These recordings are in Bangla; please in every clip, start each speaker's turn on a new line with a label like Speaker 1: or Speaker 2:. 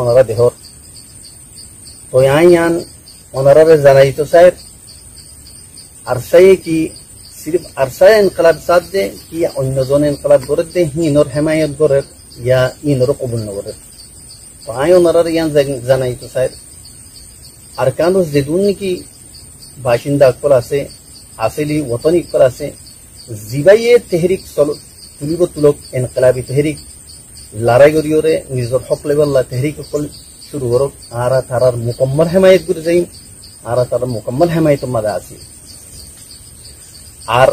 Speaker 1: ওনারা দেহর। আই আন ওনারা কি সাথ দে কি অন্যজন দে হিনর হেমায়ত ইয়া ইনর কবুল তো আই ওনারা ইয়ান জানাই তো সাহেব। আর কান যেদুন নাকি বাসিন্দা অকল আছে আসলি ওতন ইকল আছে। জিবাইয়ে তেহরিক চল তুলিব তুলক ইনকলাবি তেহরিক লড়াই করিওরে নিজের হক লেভেল তেহরিক অকল শুরু করক আর তারার মুকম্মল হেমায়ত করে যাইম আর তার মুকম্মল হেমায়ত মাদা আছে। আর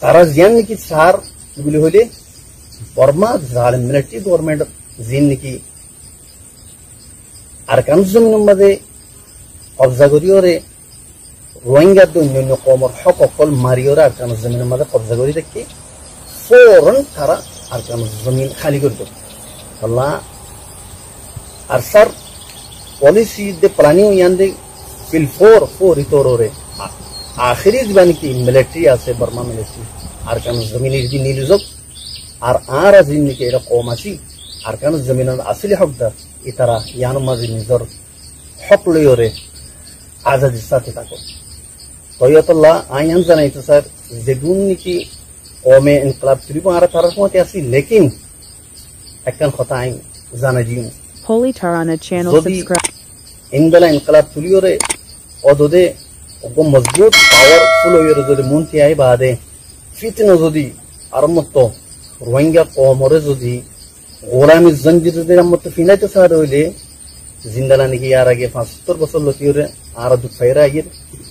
Speaker 1: তারা জিয়ান নাকি সার এগুলি হইলে, বর্মা জালিম মিলিটারি গভর্নমেন্ট জিন নাকি আর কান জমিনের মাঝে কবজা করিওরে রোহিঙ্গার অন্যান্য কমর হক অকল মারিওরে আর কান জমিনের মাঝে কবজা করি দেখি। ফৌরন তারা আর জমিন খালি করে দেব। আল্লাহ, আর স্যার পলিসি দে প্ল্যানিং ইয়ান দে ফিল ফোর ফোর ইতোরে আখেরি জবানি কি মিলিটারি আছে, বর্মা মিলিটারি আর কান জমিনের যে নিলুজক আর আর জিন্দিকে এরা কম আছি। আর কান জমিনের আসলে হকদার ইতারা ইয়ান মাঝে নিজর হক লইরে আজাদির সাথে থাকো। তৈয়তুল্লাহ, আইন জানাইতো স্যার যেগুন নাকি কমে ইনকলাব চলিব আর তার সময় আসি লেকিন একখান কথা আমি জানা দিম
Speaker 2: যদি
Speaker 1: ইনবেলা ইনকলাব চলিওরে অদদে ওগো মজবুত পাওয়ারফুল হইরে যদি মুন্তি আই বাদে ফিতনো যদি আরম্ভত রোহিঙ্গা কমরে যদি গোলামি জঞ্জির যদি আরম্ভত ফিনাইতে সার হইলে জিন্দালা নাকি আর আগে পাঁচ সত্তর বছর লতিওরে আর দুঃখ ফাইরা আগের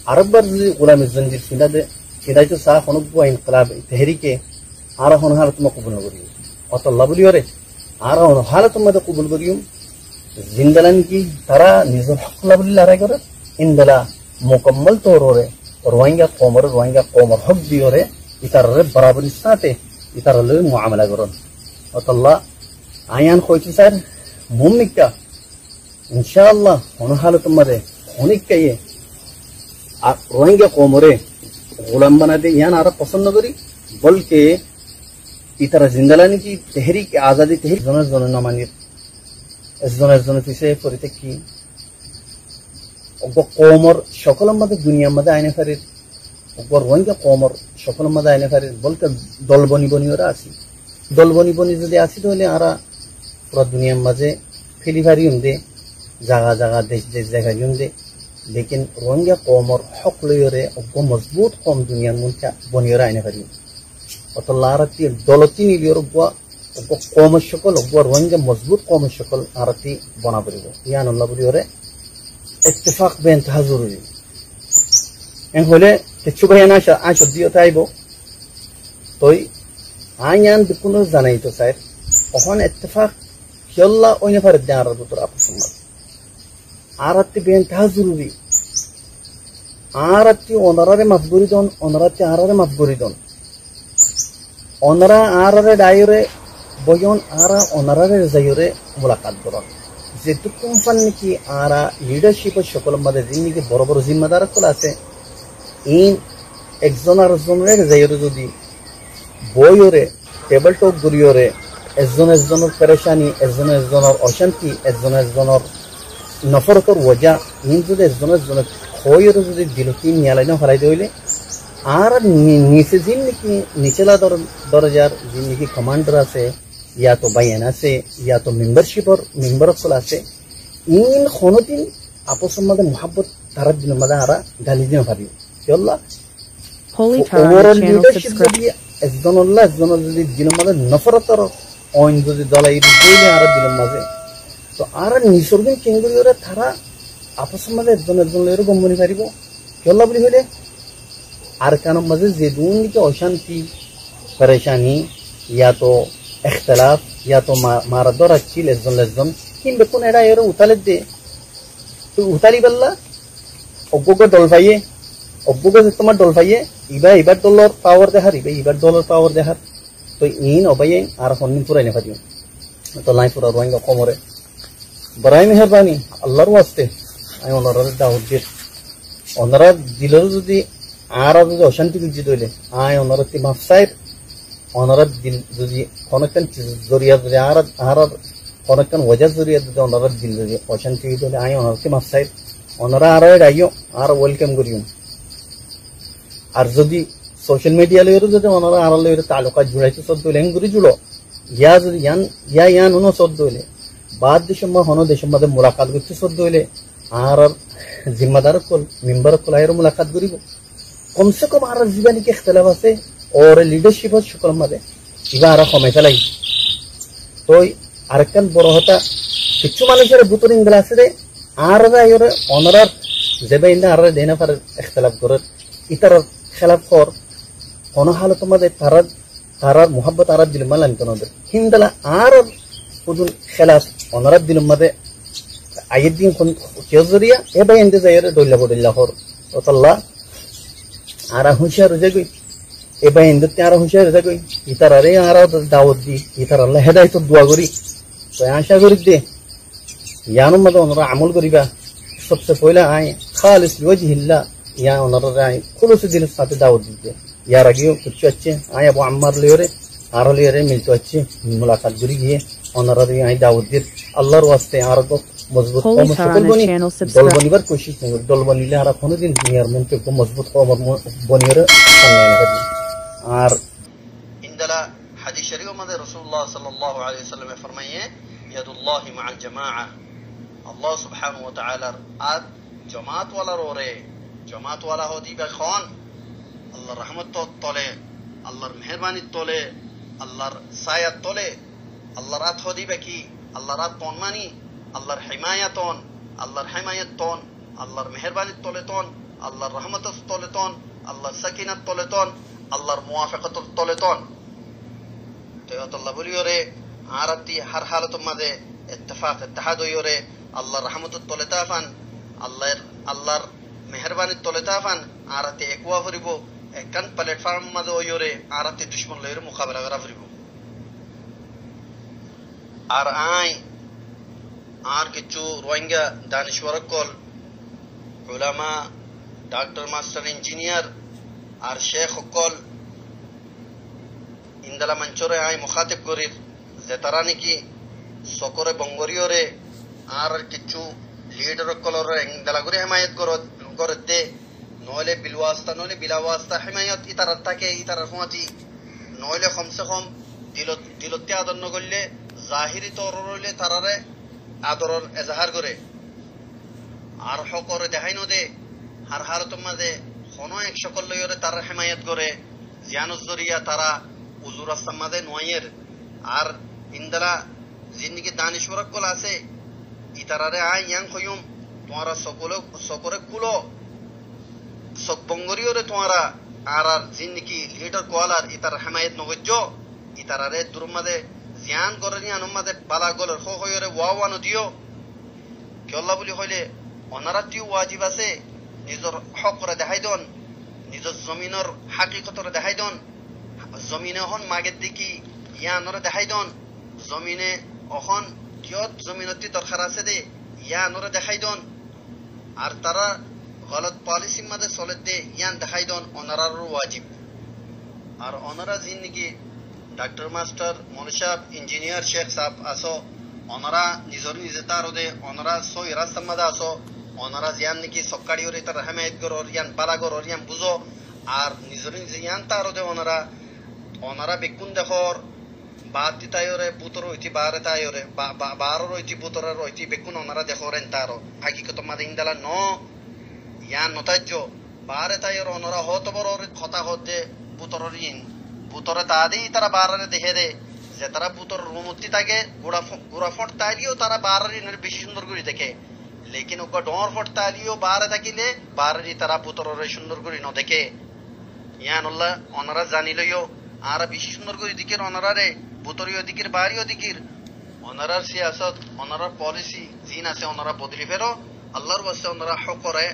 Speaker 1: আরেকবার যদি গোলামি জঞ্জির ফিনাদে ফিনাতে ফিনাইতে সা হনুব্ব ইনকলাব তেহরিকে আর হন হালত তোমা কবুল করিও অত লাভলিওরে আর হন হালত তোমাদের কবুল করিও জিন্দালান কি তারা নিজের হক লাভলি লড়াই করে ইনবেলা মুকম্মল তৌরে রোহিঙ্গা কমর রোহিঙ্গা কমর হক দিওরে ইতারে বরাবরি সাথে ইতার লই মুআমালা করন অতল্লাহ আয়ান কইছি স্যার মুমিকা ইনশাআল্লাহ হন হালত মারে অনেক ইয়ে আর রোহিঙ্গা কমরে গোলাম বানাতে ইহান আরও পছন্দ করি। বলকে ইতারা জিন্দালানি কি তেহরিক আজাদি তেহরিক জন জনের নমানির এজন এজনের পিছিয়ে পরিতে কি অজ্ঞ কমর সকল আমাদের দুনিয়ার মধ্যে আইনে ফারির অজ্ঞ রোহিঙ্গা কমর সকল আমাদের আইনে ফারির বলতে দল বনি বনি ওরা আছি। দল বনি বনি যদি আসি তাহলে আরা পুরো দুনিয়ার মাঝে ফেলি ফারি দে জাগা জাগা দেশ দেশ জায়গা দে lekin ronga qo'mir hoqliyore obbo mazbut qom dunyan muncha boniyore ayna kadi oto larati dolotin iliyor obbo obbo qo'mir shokol obbo ronga mazbut qo'mir shokol arati bona buribo yanullah buriyore ittifaq beintaha zaruri en hole kichu bayan asha asha diyo taibo toy ayan bikuno zanayto sayf ohon ittifaq yolla oyna farid dinar butur apusumat বেনতা জরুরি আরাতি ওনারারে মাফগুরি দন ওনারাতি আরারে মাফগুরি দন ওনারা আরারে ডাইরে বয়ন আরা ওনারারে যাইরে মুলাকাত করন যেহেতু কোম্পানি কি আরা লিডারশিপের সকল মধ্যে যিনি বড় বড় জিম্মাদার কল আছে ইন একজন আর একজনের যাইরে যদি বইরে টেবল টক গুরিয়রে একজন একজনের পেরেশানি একজন একজনের অশান্তি একজন একজনের নফরকর ওজা নিন যদি এজনের জন যদি দিল কি নিয়ালাইনে হলাই আর নিচে যিন নাকি নিচেলা দরজার যিন নাকি কমান্ডার আছে ইয়া তো আছে ইয়া মেম্বারশিপর মেম্বার অকল আছে ইন কোনোদিন আপোসর মাঝে মহাব্বত তারার দিন মাঝে হারা গালি দিন
Speaker 2: ভাবি চল্লা
Speaker 1: ওভারঅল লিডারশিপ যদি একজন একজন যদি দিন মাঝে নফরতর অইন যদি দলাই দইলে আর দিন মাঝে তো আর নিসর্গ ତ ଆର ନିସର୍ଗ କେନ୍ଦ୍ରରେ ତାର একজন ମାଝେ গম বনি ଗମ୍ কেলা କେଲା ବୋଲି আর কেন মাঝে যে দুর্নীতি অশান্তি, পরেশানি, ইয়া তো এখতলাফ, ইয়া তো মারা দরাচ্ছি লেজন লেজন কিংবা কোন এরা এর উতালে দে। তো উতালি বেল্লা অজ্ঞকে দল পাইয়ে অজ্ঞকে তোমার দল পাইয়ে, ইবা এবার দলর পাওয়ার দেখার, ইবা এবার দলর পাওয়ার দেখার। তো ইন অবাইয়ে আর সন্নি পুরাই নেফাদিও তো লাই পুরা রোহিঙ্গা কমরে। বড়াই মেহরবানি, আল্লাহর ওয়াস্তে। আমি ওনারা দাওয়াত দিয়ে ওনারা দিলেও যদি আর যদি অশান্তি বুঝি দইলে আয় ওনারা তি মাফসাইর ওনারা দিল যদি কোনখান জরিয়া যদি আর আর অনেকক্ষণ ওয়াজার জরিয়ে যদি ওনারা দিল যদি অশান্তি দিলে আই ওনারকে মাসাই ওনারা আরও গাইও আর ওয়েলকাম করিও। আর যদি সোশ্যাল মিডিয়া লইরও যদি ওনারা আর লইরে তালুকা জুড়াইতে সদ্য হইলে হেঙ্গুরি জুড়ো। ইয়া যদি ইয়ান, ইয়া ইয়ান হনো সদ্য হইলে বাদ দেশের হন মধ্যে মুলাকাত করতে সদ্য হইলে আর জিম্মাদার কল, মেম্বার কল আয়ের মুলাকাত করিব। কমসে কম আর জীবানিকে ইখতলাফ আছে? ওর লিডারশিপ সকল মাঝে। ইবা আর কমাইতে লাগি তো আরেকখান বড় হতা কিছু মানুষের বুতর ইংলা আছে রে। আর ওরে অনরার যেবে ইন্দা আর দেনা পারে ইখতলাফ করে ইতার খেলাফ কর। কোন হালত মাঝে তারা তারা মোহাব্বত আরব দিল মালাম কোন হিন্দালা আর পুজুন খেলাস অনরাব দিল মাঝে আয়ের দিন কোন কেউ জরিয়া এবার এন্দে যাই দইলা বডিল্লা হর ওতল্লা আর হুঁশিয়ার হয়ে গই এবার এন্দে আর হুঁশিয়ার হয়ে গই ইতার আরে আর দাওয়াত দি ইতার আল্লাহ হেদায়ত দোয়া করি তো আশা করি দে ইয়ানোর মধ্যে ওনারা আমল করিবা সবচেয়ে পয়লা আয় খালিস ওয়াজহিল্লাহ ইয়া ওনারা আয় খুলুস দিলের সাথে দাওয়াত দিতে ইয়ার আগেও কিছু আছে আয় আবু আম্মার লিওরে আরও লিওরে মিলতে হচ্ছে মুলাকাত করি গিয়ে ওনারা আয় দাওয়াত দিয়ে আল্লাহর ওয়াস্তে আর মজবুত
Speaker 2: Holy
Speaker 1: কম সকল
Speaker 2: Tarana
Speaker 1: বনি
Speaker 2: channel
Speaker 1: দল
Speaker 2: subscribe.
Speaker 1: বনিবার কোশিশ নেই দল বনিলে আর কোনোদিন দুনিয়ার মনকে খুব মজবুত কমর বনিয়রে সামনে এনে দেবে আর ইন্দলা হাদিস শরীফ মধ্যে রাসূলুল্লাহ সাল্লাল্লাহু আলাইহি ওয়াসাল্লাম ফরমায়ে ইয়াদুল্লাহ মা'আল জামাআ আল্লাহ সুবহানাহু ওয়া তাআলার আদ জামাত ওয়ালার ওরে জামাত ওয়ালা হদিবা খন আল্লাহর রহমত তলে আল্লাহর মেহরবানি তলে আল্লাহর সায়াত তলে আল্লাহর রাত হদিবে কি? আল্লাহর রাত তন মানি? আল্লাহর হিমায়াতন আল্লাহর হিমায়াত তন। আল্লাহর মেহরবানির তলে তন। আল্লাহর রহমতের তলে তন। আল্লাহর সাকিনাত তলে তন। আল্লাহর মুওয়াফাকাতর তলে তন। তো আল্লাহ বলিও রে আরাতি হার হালতের মাঝে ইত্তেফাক ইত্তেহাদ হইও রে আল্লাহর রহমতের তলে তাফান। আল্লাহর আল্লাহর মেহরবানির তলে তাফান। আরাতে একুয়া ফুরিব। একখান প্ল্যাটফর্ম মাঝে হইও রে আরাতে দুশ্মন লইরে মোকাবেলা করা ফুরিব। আর আই, আর কিছু রোহিঙ্গা দানেশ্বর কল উলামা, ডাক্তার মাস্টার ইঞ্জিনিয়ার, আর শেখ সকল ইন্দালা মঞ্চরে আই মুখাতিব করির, যে তারা নাকি সকরে বঙ্গরীয়রে আর কিছু লিডার কলর ইন্দালা করে হেমায়ত করে দে নইলে বিলওয়াস্তা, নইলে বিলাওয়াস্তা হেমায়ত ইতারার থাকে ইতারার হুঁয়াতি, নইলে কমসে কম দিলত দিলতে আদর নগরলে জাহিরি তর রইলে তারারে আদরর এজাহার করে আর হকরে দেখাই নদে হার হারতের মাঝে কোনো এক সকল লইরে তারা হেমায়ত করে জিয়ানুজ জরিয়া তারা উজুর মাঝে নয়ের আর ইন্দালা জিন্দিগি দানিশ্বর কল আছে। ইতারারে আই ইয়াং কইম তোমারা সকলে সকরে কুলো। সক বঙ্গরীয়রে তোমারা আর আর জিন্দিগি লিডার কোয়ালার ইতার হেমায়ত নগজ্য। ইতারারে দূর আনুম মাঝে বালা গলের খো হইরে ওয়া ওয়ানো দিও। কেল্লা বুলি হইলে অনারাতিও ওয়াজিব আছে নিজর হক করে দেখাই দন নিজর জমিনের হাকিকতরে দেখাই দন জমিনে হন মাগের দিকি ইয়ানরে দেখাই দন জমিনে অহন কিয়ত জমিনতি দরকার আছে দে ইয়ানরে দেখাই দন। আর তারা গলত পলিসি মাঝে চলে দে ইয়ান দেখাই দন অনারারও ওয়াজিব। আর অনারা জিন্দিগি ডাক্তার মাস্টার মনুষাব ইঞ্জিনিয়ার শেখ সাহেব আসো অনারা নিজর নিজে তার দে অনারা সই মাঝে আসো অনারা জিয়ান নাকি সকাড়ি ওরে তার হেমায়ত গরর ইয়ান বালা গরর ইয়ান বুঝো আর নিজর নিজে ইয়ান তার দে অনারা অনারা বেকুন দেখর বাদ তাইরে বুতর হইতি বারে তাইরে বার রইতি বুতর রইতি বেকুন ওনারা দেখরেন তার হাকিকত মাদে ইন্দালা ন ইয়ান নতাজ্য বারে তাইর ওনারা হত বড় কথা হতে বুতর ইন বুতরে তা দি তারা বারারে দেখে দে যে তারা বুতর রুমতি থাকে গোড়া গোড়া ফট তাইলিও তারা বারার বেশি সুন্দর করে দেখে। লেকিন ওকে ডর ফট তাইলিও বারে থাকিলে বারারি তারা বুতর সুন্দর করে ন দেখে। ইয়ান ওল্লা ওনারা জানিলইও আর বেশি সুন্দর করে দিকের অনারারে বুতরীয় দিকের বাড়িও দিকের অনারার সিয়াসত, অনারার পলিসি, জিন আছে, অনারা বদলি ফেরো। আল্লাহর বাস্তে অনারা হকরে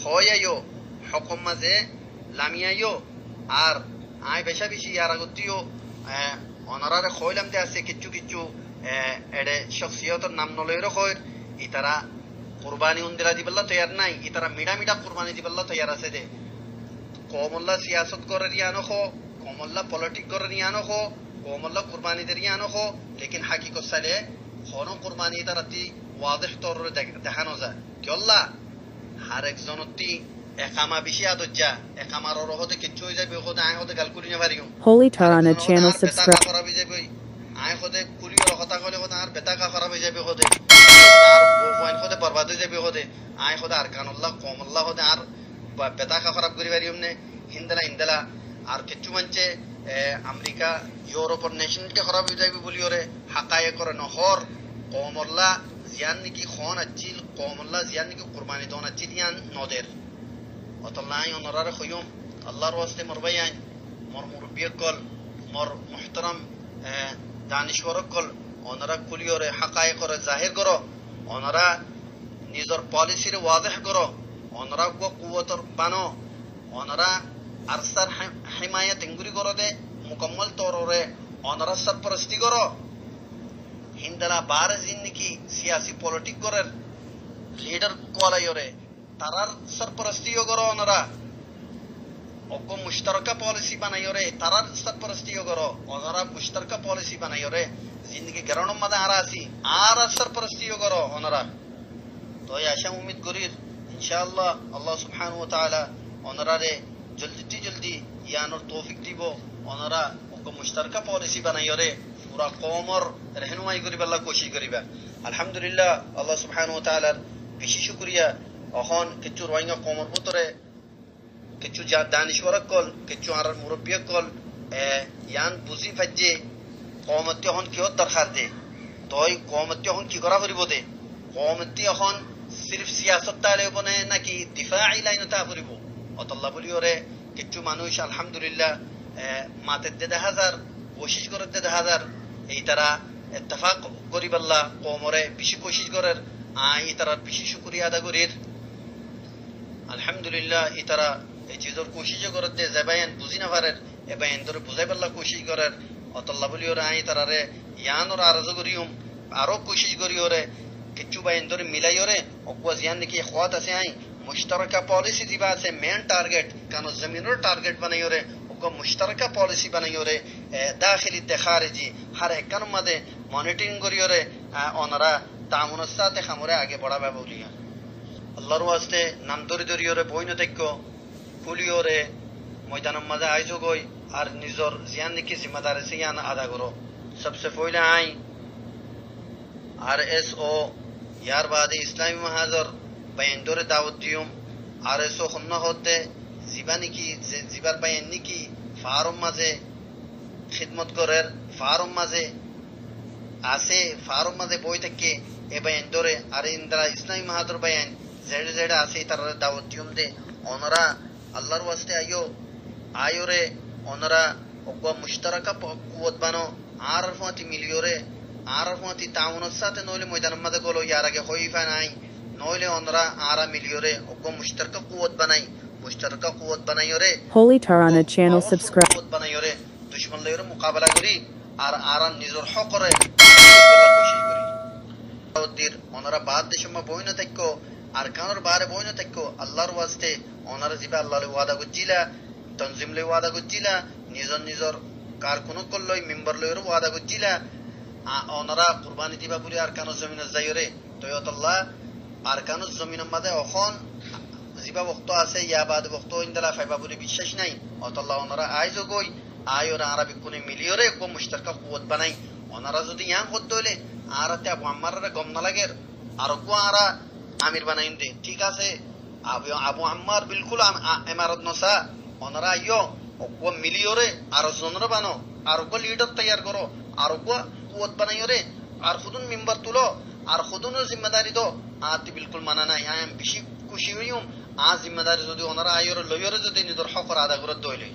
Speaker 1: হয়াইও হকম মাঝে লামিয়াইও। আর আয় বেশা বেশি ইয়ার আগতিও অনারারে খয়লাম দে আছে, কিচ্ছু কিচ্ছু এডে শখসিয়তর নাম নলয়ের খয়ের ইতারা কুরবানি উন্দিরা দিবাল্লা তৈয়ার নাই ইতারা মিডা মিডা কুরবানি দিবাল্লা তৈয়ার আছে দে। কমল্লা সিয়াসত করে রিয়ানো খো কমল্লা পলিটিক করে নিয়ানো হো কমল্লা কুরবানি দে রিয়ানো হো লেকিন হাকিকত সালে হন কুরবানি তারাতি ওয়াদেহ তর দেখানো যায় কিয়ল্লা? হার একজনতি
Speaker 2: Holy Tarana channel subscribe.
Speaker 1: কুলিও কথা কলে হতে আর বেতাকা খারাপ হয়ে যাবে হতে আর পয়েন্ট হতে বরবাদ হয়ে যাবে হতে আয় হতে আর কানুল্লাহ কমল্লাহ হতে আর বেতাকা খারাপ করি পারি এমনি হিন্দালা হিন্দালা আর কিচ্ছু মানছে আমেরিকা ইউরোপের নেশনকে খারাপ হয়ে যাবে বলি ওরে। হাকায়ে করে নহর কমল্লা জিয়ান নাকি খন আছিল কমল্লা জিয়ান নাকি কুরবানি দন আছিল ইয়ান নদের। অতল্লাই অনরারে খয়ুম আল্লাহর ওয়াস্তে মর বাইয়ান মর মুরব্বিয়কল মর মুহতারাম দানিশওয়ারকল ওনারা কুলিয়রে হাকায়ে করে জাহির করো ওনারা নিজের পলিসির ওয়াজহ করো ওনারা গো কুয়তর বানো ওনারা আরসার হিমায়ত ইঙ্গুরি করো দে মুকম্মল তৌরে ওনারা সরপরস্তি করো হিন্দালা বার জিন্দিকি সিয়াসি পলিটিক করের লিডার কোয়ালাইরে তারার সরপরস্তিও করো ওনারা অজ্ঞ মুশতারকা পলিসি বানাইরে তারার সরপরস্তিও করো ওনারা মুশতারকা পলিসি বানাইরে জিন্দগি গেরণম মাদে আর আসি আর সরপরস্তিও করো ওনারা তো এই আশা উম্মিদ করির ইনশাআল্লাহ, আল্লাহ সুবহানাহু ওয়া তাআলা ওনারারে জলদি জলদি ইয়ানোর তৌফিক দিব। ওনারা অজ্ঞ মুশতারকা পলিসি বানাইরে পুরা কমর রেহনুমাই করিবার কোশিশ করিবা। আলহামদুলিল্লাহ, আল্লাহ সুবহানাহু ওয়া তাআলার বেশি শুকরিয়া অহন কিছু রোহিঙ্গা কমর ভিতরে, কিছু যা দানিশওয়ার কল, কিছু আর মুরব্বী কল ইয়ান বুঝি ফাজে কমতি এখন কিয় দরকার দে? তই কমতি এখন কি করা ফুরিব দে? কমতি এখন সির্ফ সিয়াসত তালে বনে নাকি দিফাই লাইন তা ফুরিব? অতল্লা বলি ওরে, কিছু মানুষ, আলহামদুলিল্লাহ মাতের দে দেখা যার কোশিশ করে দে দেখা যার এই তারা ইত্তেফাক করিবাল্লা, কমরে বেশি কোশিশ করার আই তারা বেশি শুক্রিয়া আদা করির। আলহামদুলিল্লাহ ই তারা এই চিজর কোশিশ করার দে যাবাইন বুঝি না পারের এবাইন ধরে বুঝাই পারলা কোশিশ করার অতল্লা বলি ওরে আই তারারে ইয়ান ওর আরজ করিম আরও কোশিশ করি ওরে। কিছু বাইন ধরে মিলাই ওরে অকুয়া জিয়ান নাকি খোয়াত আছে আই। মুশতারকা পলিসি দিবা আছে মেন টার্গেট কারণ জমিনের টার্গেট বানাই ওরে ওকে মুশতারকা পলিসি বানাই ওরে। দাখিলি দেখারেজি হার একখান মাদে মনিটরিং করি ওরে। ওনারা তামুনের সাথে খামরে আগে বড়াবে বলিয়া। আল্লাহর ওয়াস্তে নাম ধরি ধরি ওরে বই নতৈক্য কুলিওরে ময়দানের মাঝে আইজো গই, আর নিজর জিয়ান নাকি জিম্মাদার ইয়ান আদা করো। সবসে পয়লে আই আর এস ও ইয়ার বাদে ইসলামী মাহাজর বাইন্দরে দাওয়াত দিউম আর এস ও হন্য হতে জিবা নাকি জিবার বাইন নাকি, ফারম মাঝে খিদমত করের, ফারম মাঝে আছে ফারম মাঝে বই থেকে, এ বাইন ধরে, আর ইন্দ্রা ইসলামী মাহাদর বাইন জেডে জেডে আছে তার দাওয়াত দিউম দে ওনারা আল্লাহর ওয়াস্তে আইও আয়োরে ওনারা অগুয়া মুশতারাকা কুয়াত বানো আর ফাতি মিলিওরে আর ফাতি তাউনের সাথে নইলে ময়দান মাঝে গলো ইয়ার আগে হইফা নাই নইলে ওনারা আরা মিলিওরে অগুয়া মুশতারকা কুয়াত বানাই মুশতারকা কুয়াত বানাইওরে
Speaker 2: Holy Tarana channel subscribe.
Speaker 1: কুয়াত বানাইওরে দুশমন লইরে মোকাবেলা করি আর আর নিজের হকরে কোশিশ করি দির ওনারা বাদ দেশমা বই না থাকো আর কানোর বারে বই না থাকো, আল্লাহর ওয়াস্তে ওনারা জিবা আল্লাহর ওয়াদা করছিলা, তনজিম লই ওয়াদা করছিলা, নিজর নিজর কার কোন করলই মেম্বার লইর ওয়াদা করছিলা। ওনারা কুরবানি দিবা বলে আর কানো জমিনে যাইরে তয়তল্লাহ আর কানো জমিনের মাঝে অখন জিবা বক্ত আছে, ইয়া বাদ বক্ত ইন্দালা ফাইবা বলে বিশ্বাস নাই। অতল্লাহ ওনারা আইজো গই আয় ওরা আরবি কোনে মিলিয়রে কো মুশতারকা কুয়াত বানাই। ওনারা যদি ইয়াং করত হইলে আর তে আবু আম্মার গম না লাগের, আর কো আরা আমির বানাইন দে ঠিক আছে? আবু আম্মার বিলকুল এমারত নসা। ওনারা আইও ও মিলিয়রে আর জনরা বানো, আর কো লিডার তৈয়ার করো, আর কো কুয়াত বানাইরে আর খুদুন মেম্বার তুলো, আর খুদুন জিম্মেদারি দো। আতি বিলকুল মানা নাই, আই এম বেশি খুশি হইম আ জিম্মেদারি যদি ওনারা আইয়র লইয়রে যদি নিজের হকর আদা করে দইলে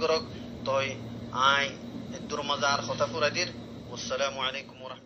Speaker 1: করক তই আই দুর মজার কথা ফুরাদির আসসালামু আলাইকুম ওয়া